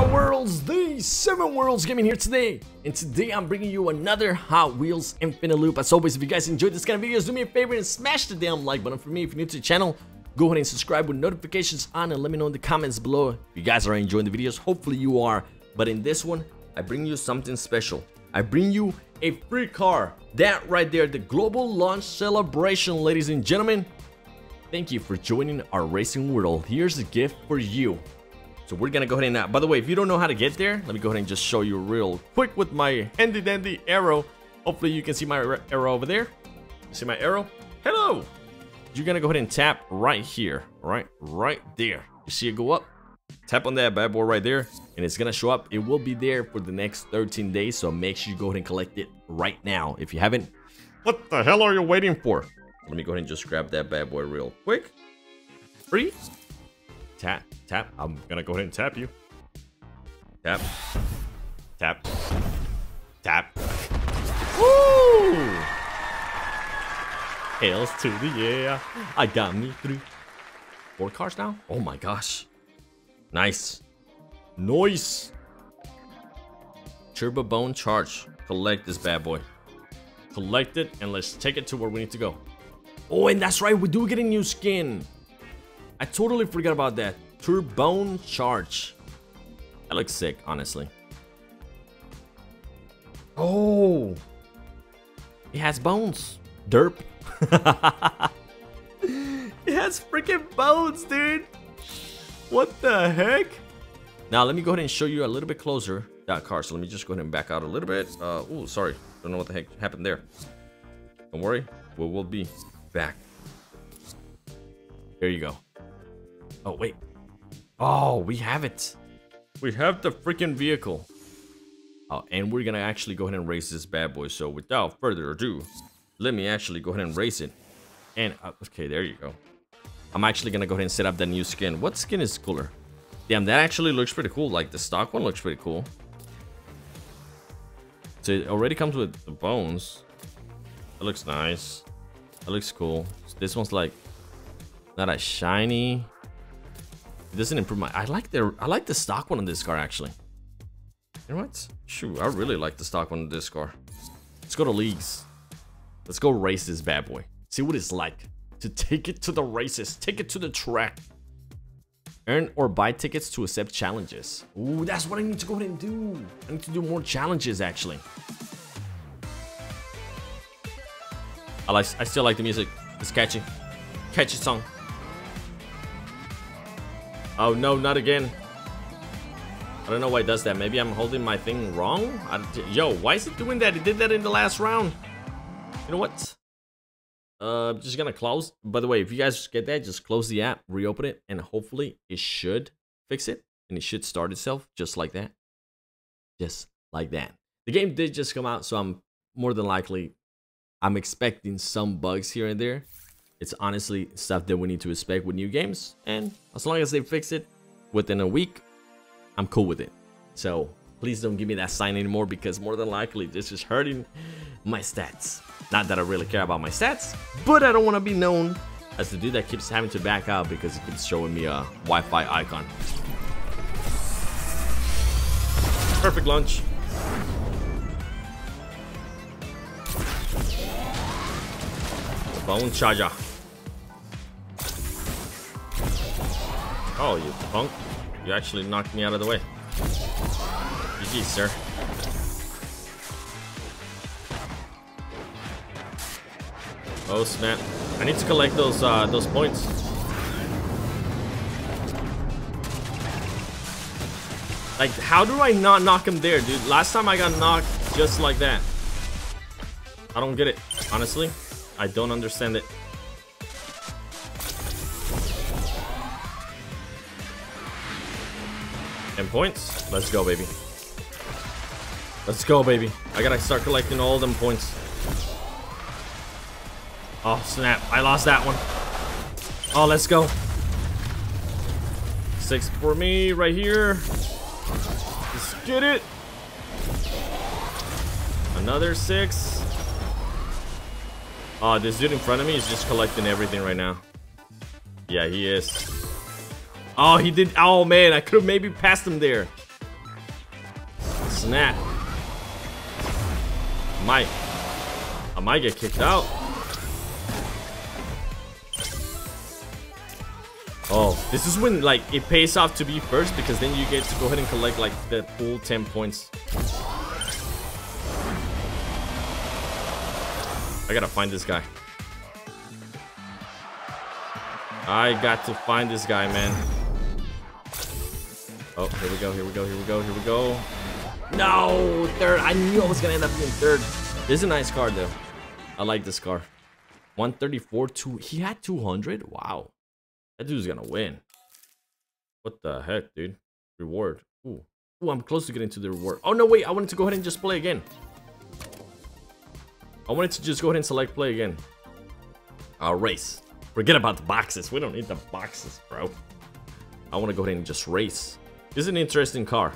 Hot Worlds, the 7 Worlds Gaming here today. And today I'm bringing you another Hot Wheels Infinite Loop. As always, if you guys enjoyed this kind of videos, do me a favor and smash the damn like button for me. If you're new to the channel, go ahead and subscribe with notifications on and let me know in the comments below if you guys are enjoying the videos. Hopefully you are. But in this one, I bring you something special. I bring you a free car. That right there, the global launch celebration, ladies and gentlemen. Thank you for joining our racing world. Here's a gift for you. So we're gonna go ahead and, uh, by the way, if you don't know how to get there, let me go ahead and just show you real quick with my handy dandy arrow. Hopefully you can see my arrow over there. See my arrow? Hello! You're gonna go ahead and tap right here, right? Right there. You see it go up? Tap on that bad boy right there, and it's gonna show up. It will be there for the next 13 days, so make sure you go ahead and collect it right now. If you haven't, what the hell are you waiting for? Let me go ahead and just grab that bad boy real quick. Free. Tap, tap. I'm gonna go ahead and tap you. Tap. Tap. Tap. Woo! Hails to the yeah. I got me three. Four cars now? Oh my gosh. Nice. Nice. Turbo Bone Charge. Collect this bad boy. Collect it and let's take it to where we need to go. Oh, and that's right, we do get a new skin. I totally forgot about that. Turbone Charge. That looks sick, honestly. Oh. It has bones. Derp. it has freaking bones, dude. What the heck? Now, let me go ahead and show you a little bit closer that car. So let me just go ahead and back out a little bit. Uh, oh, sorry. Don't know what the heck happened there. Don't worry. We will be back. There you go. Oh, wait. Oh, we have it. We have the freaking vehicle. Oh, and we're gonna actually go ahead and race this bad boy. So without further ado, let me actually go ahead and race it. And, uh, okay, there you go. I'm actually gonna go ahead and set up the new skin. What skin is cooler? Damn, that actually looks pretty cool. Like, the stock one looks pretty cool. So it already comes with the bones. It looks nice. It looks cool. This one's like not as shiny. It doesn't improve my. I like the I like the stock one on this car actually. You know what? Shoot, I really like the stock one on this car. Let's go to leagues. Let's go race this bad boy. See what it's like to take it to the races. Take it to the track. Earn or buy tickets to accept challenges. Ooh, that's what I need to go ahead and do. I need to do more challenges actually. I like. I still like the music. It's catchy. Catchy song. Oh no, not again. I don't know why it does that. Maybe I'm holding my thing wrong? Yo, why is it doing that? It did that in the last round. You know what? Uh, I'm just gonna close. By the way, if you guys get that, just close the app, reopen it, and hopefully it should fix it. And it should start itself just like that. Just like that. The game did just come out, so I'm more than likely, I'm expecting some bugs here and there. It's honestly stuff that we need to expect with new games. And as long as they fix it within a week, I'm cool with it. So please don't give me that sign anymore because more than likely this is hurting my stats. Not that I really care about my stats, but I don't want to be known as the dude that keeps having to back out because it keeps showing me a Wi-Fi icon. Perfect launch. Bone charger. Oh, you punk. You actually knocked me out of the way. GG, sir. Oh, snap. I need to collect those, uh, those points. Like, how do I not knock him there, dude? Last time I got knocked just like that. I don't get it, honestly. I don't understand it. 10 points. Let's go, baby. Let's go, baby. I gotta start collecting all them points. Oh, snap. I lost that one. Oh, let's go. Six for me right here. Let's get it. Another six. Oh, this dude in front of me is just collecting everything right now. Yeah, he is. Oh, he did. Oh, man. I could have maybe passed him there. snap. I might. I might get kicked out. Oh, this is when like it pays off to be first because then you get to go ahead and collect like the full 10 points. I gotta find this guy. I got to find this guy, man. Here we go, here we go, here we go, here we go. No, third. I knew I was gonna end up being third. This is a nice card, though. I like this car. 134, two. He had 200. Wow, that dude's gonna win. What the heck, dude? Reward. Ooh, ooh. I'm close to getting to the reward. Oh no, wait. I wanted to go ahead and just play again. I wanted to just go ahead and select play again. I'll race. Forget about the boxes. We don't need the boxes, bro. I want to go ahead and just race. This is an interesting car.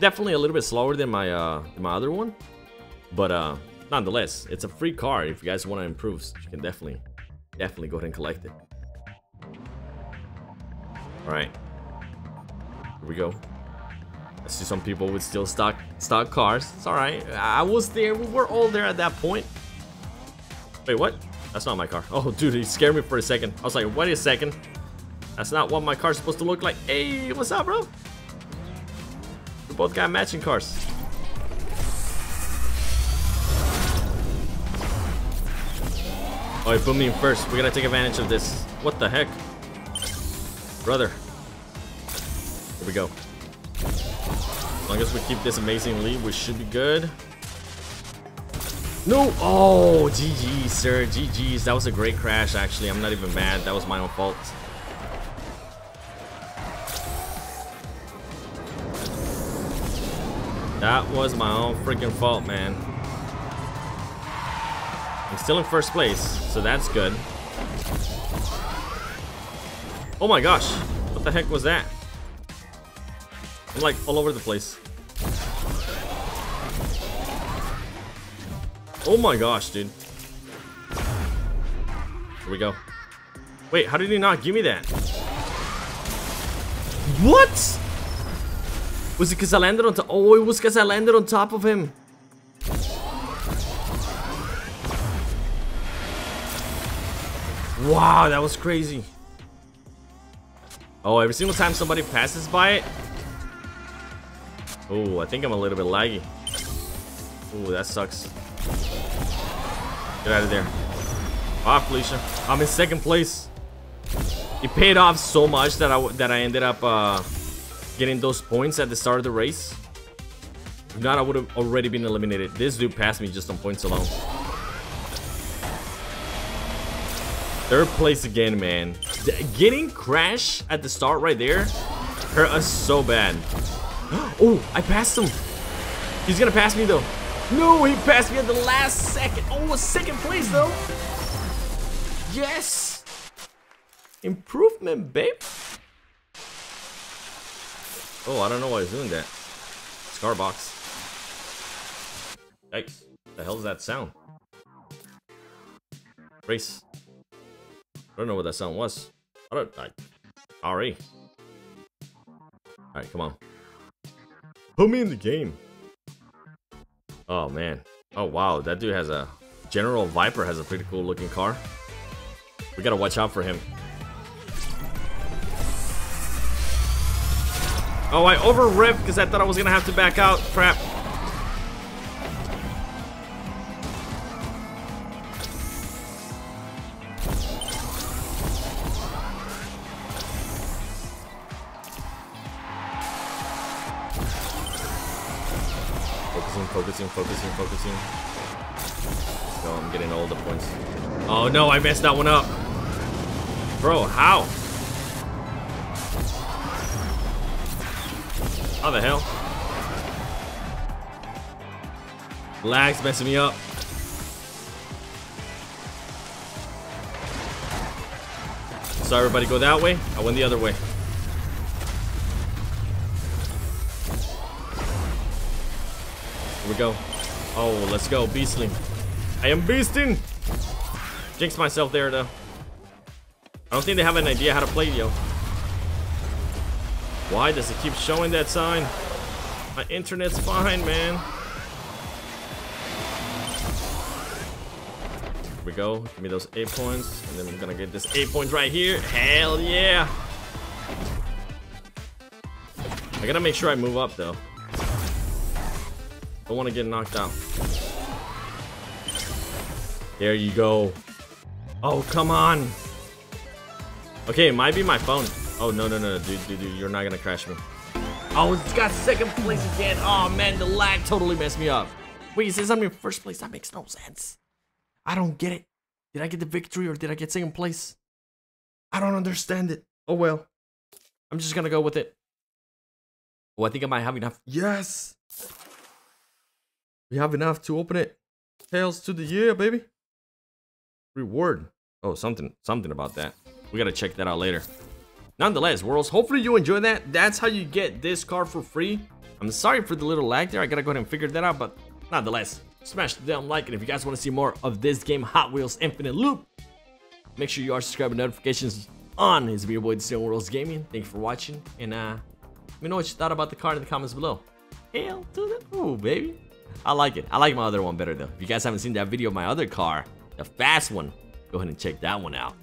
Definitely a little bit slower than my uh, my other one, but uh, nonetheless, it's a free car. If you guys want to improve, you can definitely, definitely go ahead and collect it. All right, here we go. I see some people with still stock stock cars. It's all right. I was there. We were all there at that point. Wait, what? That's not my car. Oh, dude, he scared me for a second. I was like, wait a second. That's not what my car's supposed to look like. Hey, what's up, bro? We both got matching cars. Oh, he put me in first. We gotta take advantage of this. What the heck? Brother. Here we go. As long as we keep this amazing lead, we should be good. No! Oh, GG, sir. GG's. That was a great crash, actually. I'm not even mad. That was my own fault. That was my own freaking fault, man. I'm still in first place, so that's good. Oh my gosh. What the heck was that? I'm like all over the place. Oh my gosh, dude. Here we go. Wait, how did he not give me that? What? Was it because I landed on top? Oh, it was because I landed on top of him. Wow, that was crazy. Oh, every single time somebody passes by it. Oh, I think I'm a little bit laggy. Oh, that sucks. Get out of there. Off, Felicia. I'm in second place. It paid off so much that I that I ended up uh, getting those points at the start of the race. If not, I would have already been eliminated. This dude passed me just on points alone. Third place again, man. Getting crash at the start right there hurt us so bad. Oh, I passed him. He's gonna pass me though. No, he passed me at the last second. Oh, second place though. Yes. Improvement, babe. Oh, I don't know why he's doing that. Scarbox. Yikes. The hell is that sound? Race. I don't know what that sound was. I don't. I, RE. Alright, come on. Put me in the game. Oh, man. Oh, wow. That dude has a... General Viper has a pretty cool looking car. We gotta watch out for him. Oh, I over ripped because I thought I was gonna have to back out. Crap. Focusing, focusing, focusing, focusing. No, I'm getting all the points. Oh no, I messed that one up. Bro, how? How the hell? Lag's messing me up. So everybody go that way. I went the other way. Here we go. Oh, let's go. Beastling. I am beasting. Jinx myself there, though. I don't think they have an idea how to play, yo. Why does it keep showing that sign? My internet's fine, man. Here we go. Give me those eight points. And then I'm gonna get this eight points right here. Hell yeah. I gotta make sure I move up though. I Don't want to get knocked out. There you go. Oh, come on. Okay, it might be my phone. Oh, no, no, no, dude, dude, dude, you're not gonna crash me. Oh, it's got second place again. Oh, man, the lag totally messed me up. Wait, it says I'm in first place. That makes no sense. I don't get it. Did I get the victory or did I get second place? I don't understand it. Oh, well. I'm just gonna go with it. Oh, I think I might have enough. Yes! We have enough to open it. Tails to the year, baby. Reward. Oh, something, something about that. We gotta check that out later. Nonetheless, Worlds, hopefully you enjoy that. That's how you get this car for free. I'm sorry for the little lag there. I gotta go ahead and figure that out, but nonetheless, smash the damn like. And if you guys want to see more of this game, Hot Wheels Infinite Loop, make sure you are subscribing notifications on. His your boy, the 7 Worlds Gaming. Thank you for watching, and uh, let me know what you thought about the car in the comments below. Hail to the ooh, baby. I like it. I like my other one better though. If you guys haven't seen that video of my other car, the fast one, go ahead and check that one out.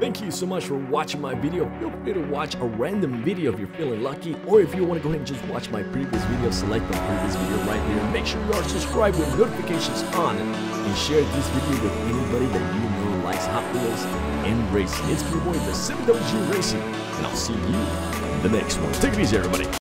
Thank you so much for watching my video. Feel free to watch a random video if you're feeling lucky, or if you want to go ahead and just watch my previous video, select the previous video right here. Make sure you are subscribed with notifications on, and share this video with anybody that you know likes Hot Wheels and racing. It's your boy, the 7WG Racing, and I'll see you in the next one. Take it easy, everybody.